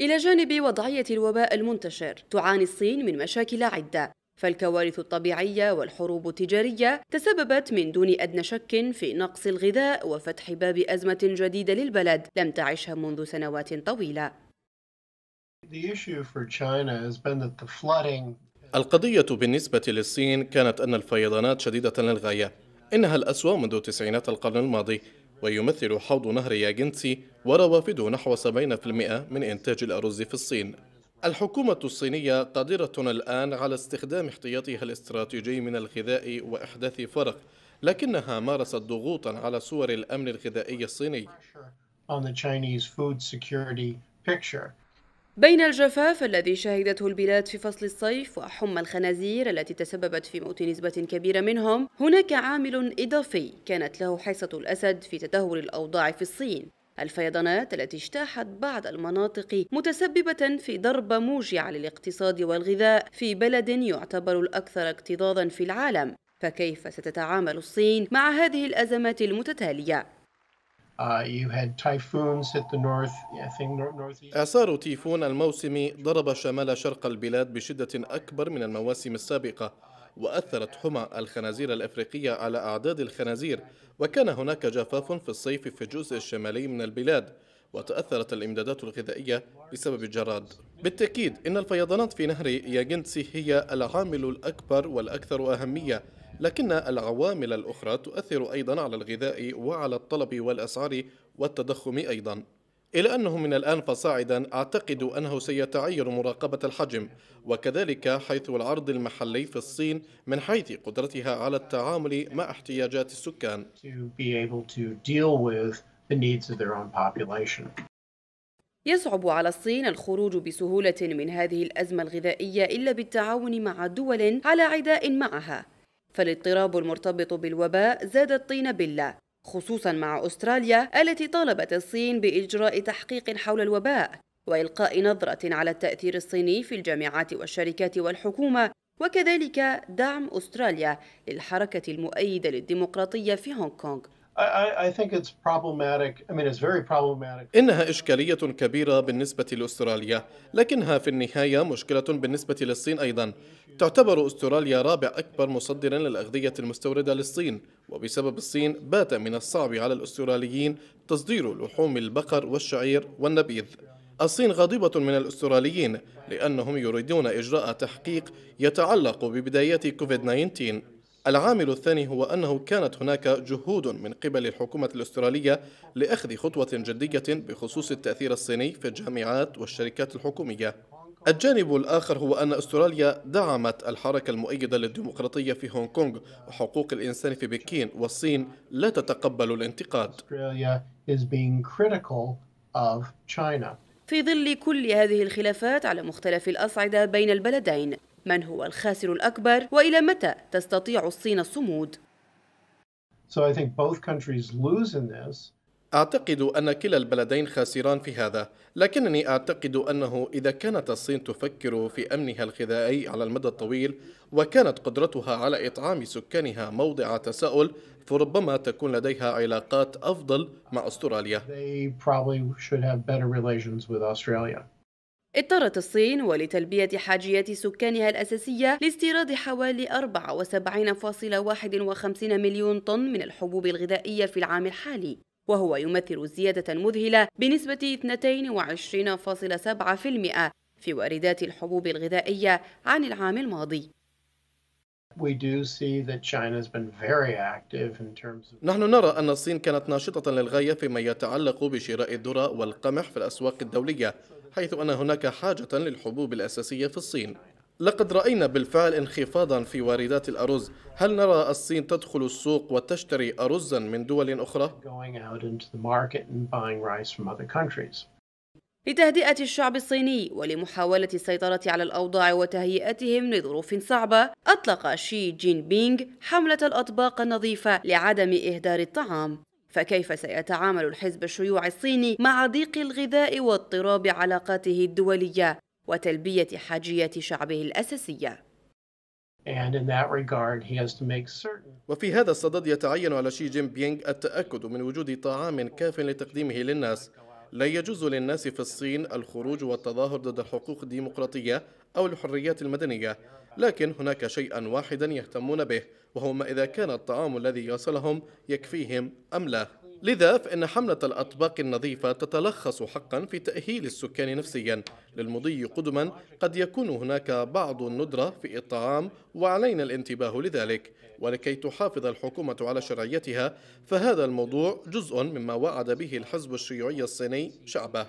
إلى جانب وضعية الوباء المنتشر تعاني الصين من مشاكل عدة. فالكوارث الطبيعية والحروب التجارية تسببت من دون أدنى شك في نقص الغذاء وفتح باب أزمة جديدة للبلد لم تعشها منذ سنوات طويلة. القضية بالنسبة للصين كانت أن الفيضانات شديدة للغاية. إنها الأسوأ منذ تسعينات القرن الماضي. ويمثل حوض نهر ياجنسي وروافده نحو 70% من إنتاج الأرز في الصين. الحكومة الصينية قادرة الآن على استخدام احتياطها الاستراتيجي من الغذاء وإحداث فرق لكنها مارست ضغوطا على صور الأمن الغذائي الصيني. بين الجفاف الذي شهدته البلاد في فصل الصيف وحمى الخنازير التي تسببت في موت نسبة كبيرة منهم هناك عامل إضافي كانت له حصة الأسد في تدهور الأوضاع في الصين الفيضانات التي اجتاحت بعض المناطق متسببة في ضربة موجعة للاقتصاد والغذاء في بلد يعتبر الأكثر اكتظاظا في العالم فكيف ستتعامل الصين مع هذه الأزمات المتتالية؟ إعصار تيفون الموسمي ضرب شمال شرق البلاد بشدة أكبر من المواسم السابقة وأثرت حمى الخنازير الأفريقية على أعداد الخنازير وكان هناك جفاف في الصيف في الجزء الشمالي من البلاد وتأثرت الإمدادات الغذائية بسبب الجراد بالتأكيد إن الفيضانات في نهر ياجنسي هي العامل الأكبر والأكثر أهمية لكن العوامل الأخرى تؤثر أيضا على الغذاء وعلى الطلب والأسعار والتضخم أيضا. إلى أنه من الآن فصاعدا أعتقد أنه سيتعين مراقبة الحجم وكذلك حيث العرض المحلي في الصين من حيث قدرتها على التعامل مع احتياجات السكان. يصعب على الصين الخروج بسهولة من هذه الأزمة الغذائية إلا بالتعاون مع دول على عداء معها. فالاضطراب المرتبط بالوباء زاد الطين بلة خصوصا مع أستراليا التي طالبت الصين بإجراء تحقيق حول الوباء وإلقاء نظرة على التأثير الصيني في الجامعات والشركات والحكومة وكذلك دعم أستراليا للحركة المؤيدة للديمقراطية في هونغ كونغ. إنها إشكالية كبيرة بالنسبة لأستراليا لكنها في النهاية مشكلة بالنسبة للصين أيضا. تعتبر أستراليا رابع أكبر مصدر للأغذية المستوردة للصين وبسبب الصين بات من الصعب على الأستراليين تصدير لحوم البقر والشعير والنبيذ. الصين غاضبة من الأستراليين لأنهم يريدون إجراء تحقيق يتعلق ببدايات كوفيد 19 العامل الثاني هو أنه كانت هناك جهود من قبل الحكومة الأسترالية لأخذ خطوة جدية بخصوص التأثير الصيني في الجامعات والشركات الحكومية. الجانب الآخر هو أن أستراليا دعمت الحركة المؤيدة للديمقراطية في هونغ كونغ وحقوق الإنسان في بكين والصين لا تتقبل الانتقاد. في ظل كل هذه الخلافات على مختلف الأصعدة بين البلدين من هو الخاسر الأكبر وإلى متى تستطيع الصين الصمود؟ So I think both countries lose in this. أعتقد أن كلا البلدين خاسران في هذا، لكنني أعتقد أنه إذا كانت الصين تفكر في أمنها الغذائي على المدى الطويل وكانت قدرتها على إطعام سكانها موضع تساؤل فربما تكون لديها علاقات أفضل مع أستراليا. اضطرت الصين ولتلبية حاجيات سكانها الأساسية لاستيراد حوالي 74.51 مليون طن من الحبوب الغذائية في العام الحالي وهو يمثل زيادة مذهلة بنسبة 22.7% في واردات الحبوب الغذائية عن العام الماضي. نحن نرى أن الصين كانت ناشطة للغاية فيما يتعلق بشراء الذرة والقمح في الأسواق الدولية حيث أن هناك حاجة للحبوب الأساسية في الصين. لقد رأينا بالفعل انخفاضا في واردات الأرز. هل نرى الصين تدخل السوق وتشتري أرزا من دول أخرى؟ لتهدئة الشعب الصيني ولمحاولة السيطرة على الأوضاع وتهيئتهم لظروف صعبة أطلق شي جين بينغ حملة الأطباق النظيفة لعدم إهدار الطعام. فكيف سيتعامل الحزب الشيوعي الصيني مع ضيق الغذاء واضطراب علاقاته الدولية وتلبية حاجيات شعبه الأساسية؟ وفي هذا الصدد يتعين على شي جين بينغ التأكد من وجود طعام كاف لتقديمه للناس. لا يجوز للناس في الصين الخروج والتظاهر ضد الحقوق الديمقراطية أو الحريات المدنية لكن هناك شيئا واحدا يهتمون به وهو ما إذا كان الطعام الذي يصلهم يكفيهم أم لا. لذا فإن حملة الأطباق النظيفة تتلخص حقا في تأهيل السكان نفسيا. للمضي قدما قد يكون هناك بعض الندرة في الطعام وعلينا الانتباه لذلك. ولكي تحافظ الحكومة على شرعيتها فهذا الموضوع جزء مما وعد به الحزب الشيوعي الصيني شعبه.